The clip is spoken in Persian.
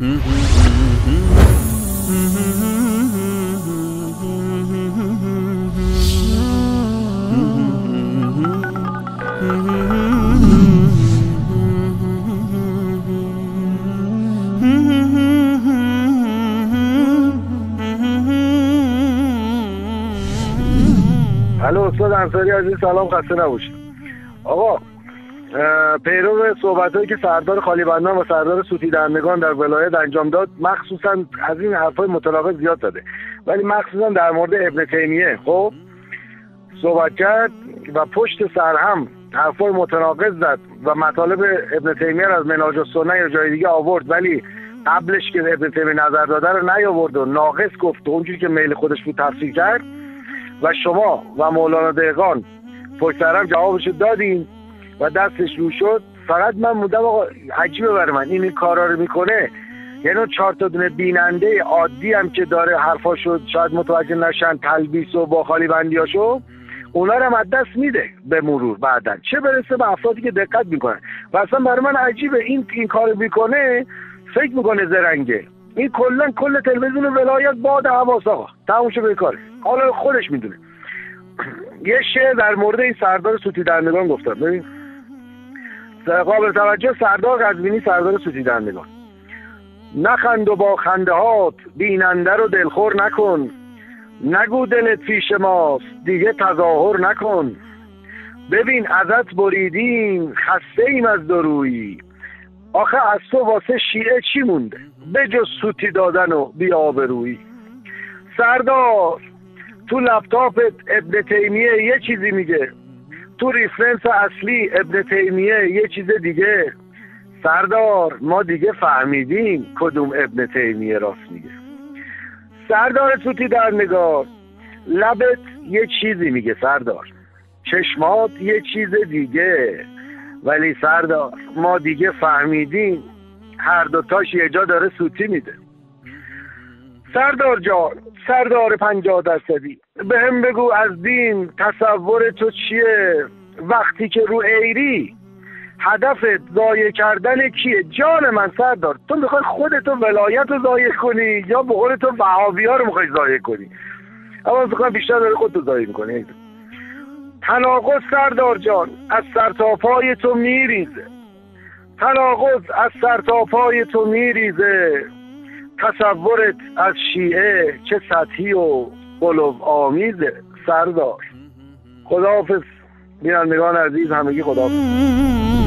الو استاد انصاری عزیز سلام خسته نباشید آقا پیرو صحبت که سردار خالیبندان و سردار سوتی دهندگان در ولایت انجام داد مخصوصا از این حرفای متناقض زیاد داده. ولی مخصوصا در مورد ابن تیمیه خب؟ صحبت کرد و پشت سر هم حرفای متناقض زد و مطالب ابن تیمیه از مناج السنه یا جای دیگه آورد. ولی قبلش که ابن تیمیه نظر داده رو نیاورد و ناقص گفت و اونجوری که میل خودش بود تفسیر کرد. و شما و مولانا دهقان پشت سرم جوابشو دادین. و دستش رو شد فقط من مودم آقا عجیبه برای من. این, این کارا رو می‌کنه یعنی چهار تا دونه بیننده عادی هم که داره حرفاشو شاید متوجه نشن تلبیس و با خالی بندیاشو اونا رو از دست میده به مرور بعدا. چه برسه به افرادی که دقت می‌کنن. و اصلا برای من عجیبه این این کار می‌کنه فکر می‌کنه زرنگه. این کلا کل تلویزیون ولایت باد حواس آقا. تموم به کاره حالا خودش می‌دونه. یه شعر در مورد این سردار سوتی دندگان گفتم. ببین قابل توجه سردار قزوینی سردار سوتی دندگان نخند و با خنده هات بیننده رو دلخور نکن. نگو دلت پیش ماست دیگه تظاهر نکن. ببین ازت بریدیم خسته ایم از درویی آخه از تو واسه شیعه چی مونده؟ به جز سوتی دادن و بیابرویی سردار تو لپتاپت ابن تیمیه یه چیزی میگه. تو ریفرنس اصلی ابن تیمیه یه چیز دیگه. سردار ما دیگه فهمیدیم کدوم ابن تیمیه راست میگه. سردار توتی در نگاه لبت یه چیزی میگه سردار. چشمات یه چیز دیگه. ولی سردار ما دیگه فهمیدیم هر دوتاش یه جا داره سوتی میده. سردار جان سردار پنجاه درصدی. به هم بگو از دین تصور تو چیه؟ وقتی که رو ایری هدفت ضایع کردن کیه؟ جان من سردار تو می‌خوای خودتو ولایت رو ضایع کنی یا به قول تو وهابی ها رو می‌خوای ضایع کنی؟ اما فکر بیشتر داره خودتو ضایع می‌کنی. تناقض سردار جان از سرتاپای تو میریزه. تناقض از سرتاپای تو میریزه. تصورت از شیعه چه سطحی و قلوب آمیزه سردار خداحافظ بینندگان عزیز همگی خداحافظ.